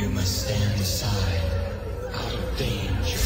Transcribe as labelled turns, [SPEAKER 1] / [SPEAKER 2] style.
[SPEAKER 1] You must stand aside, out of danger.